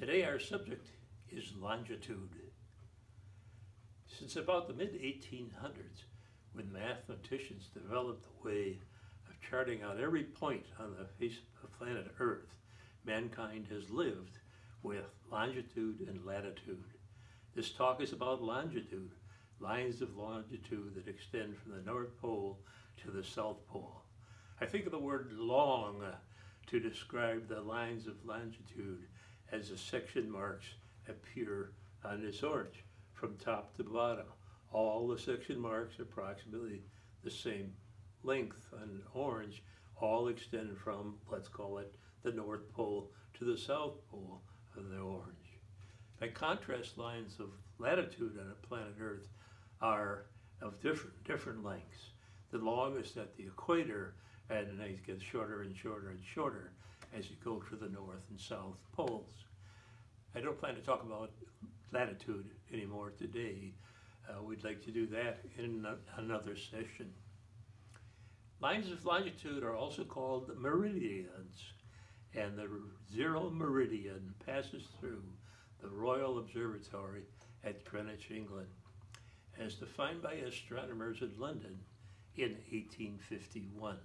Today our subject is longitude. Since about the mid-1800s, when mathematicians developed the way of charting out every point on the face of planet Earth, mankind has lived with longitude and latitude. This talk is about longitude, lines of longitude that extend from the North Pole to the South Pole. I think of the word long to describe the lines of longitude as the section marks appear on this orange from top to bottom. All the section marks approximately the same length on orange, all extend from, let's call it, the North Pole to the South Pole of the orange. By contrast, lines of latitude on a planet Earth are of different, different lengths. The longest at the equator, and they get shorter and shorter and shorter as you go to the north and south poles. I don't plan to talk about latitude anymore today. Uh, we'd like to do that in another session. Lines of longitude are also called meridians, and the zero meridian passes through the Royal Observatory at Greenwich, England, as defined by astronomers in London in 1851.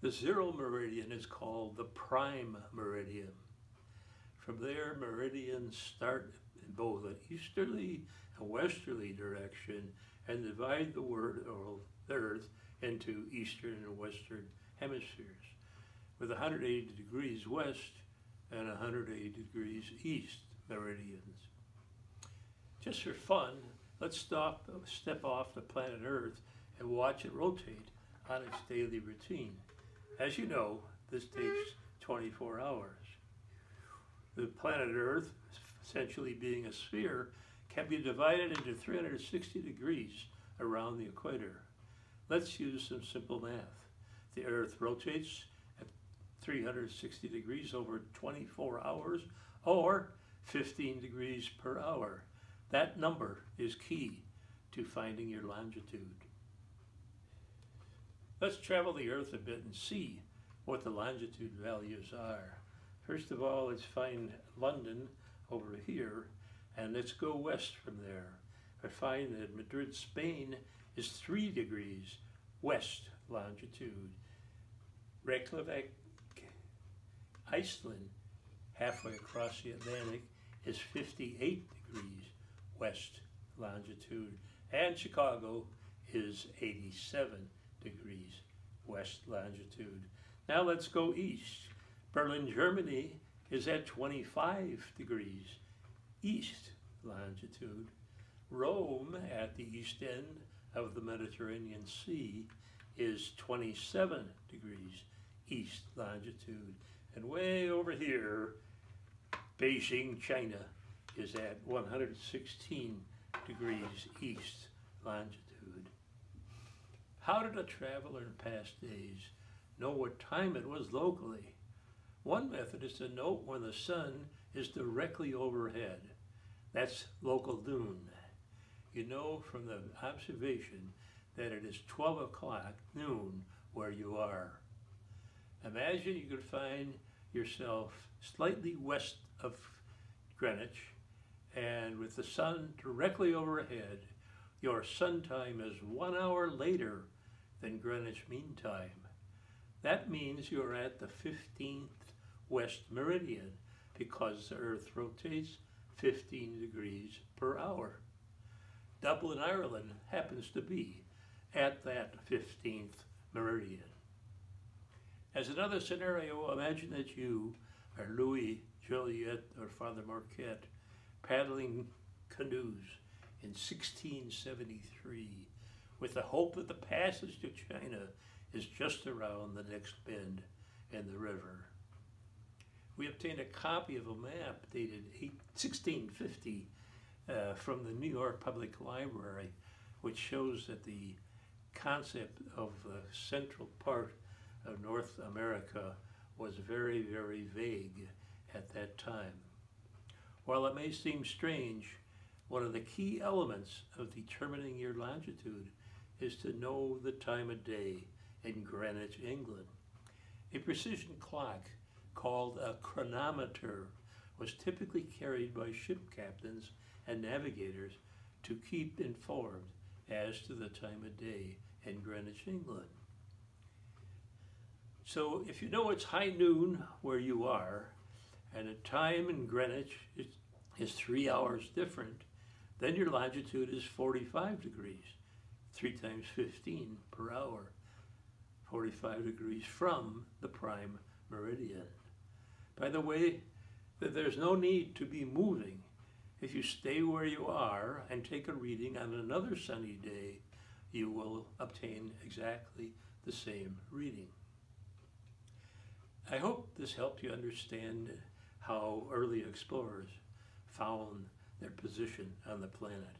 The zero meridian is called the prime meridian. From there, meridians start in both an easterly and westerly direction and divide the world, Earth into eastern and western hemispheres with 180 degrees west and 180 degrees east meridians. Just for fun, let's stop, step off the planet Earth and watch it rotate on its daily routine. As you know, this takes 24 hours. The planet Earth, essentially being a sphere, can be divided into 360 degrees around the equator. Let's use some simple math. The Earth rotates at 360 degrees over 24 hours or 15 degrees per hour. That number is key to finding your longitude. Let's travel the Earth a bit and see what the longitude values are. First of all, let's find London over here, and let's go west from there. I find that Madrid, Spain is three degrees west longitude. Reykjavik, Iceland, halfway across the Atlantic, is 58 degrees west longitude. And Chicago is 87 degrees west longitude. Now let's go east. Berlin, Germany is at 25 degrees east longitude. Rome at the east end of the Mediterranean Sea is 27 degrees east longitude. And way over here, Beijing, China is at 116 degrees east longitude. How did a traveler in past days know what time it was locally? One method is to note when the sun is directly overhead. That's local noon. You know from the observation that it is 12 o'clock noon where you are. Imagine you could find yourself slightly west of Greenwich and with the sun directly overhead, your sun time is one hour later than Greenwich Mean Time. That means you're at the 15th west meridian because the Earth rotates 15 degrees per hour. Dublin, Ireland happens to be at that 15th meridian. As another scenario, imagine that you are Louis Joliet or Father Marquette paddling canoes in 1673 with the hope that the passage to China is just around the next bend in the river we obtained a copy of a map dated 1650 uh, from the New York Public Library, which shows that the concept of the central part of North America was very, very vague at that time. While it may seem strange, one of the key elements of determining your longitude is to know the time of day in Greenwich, England. A precision clock called a chronometer was typically carried by ship captains and navigators to keep informed as to the time of day in Greenwich, England. So if you know it's high noon where you are, and the time in Greenwich is, is three hours different, then your longitude is 45 degrees, three times 15 per hour, 45 degrees from the prime meridian. By the way, that there's no need to be moving. If you stay where you are and take a reading on another sunny day, you will obtain exactly the same reading. I hope this helped you understand how early explorers found their position on the planet.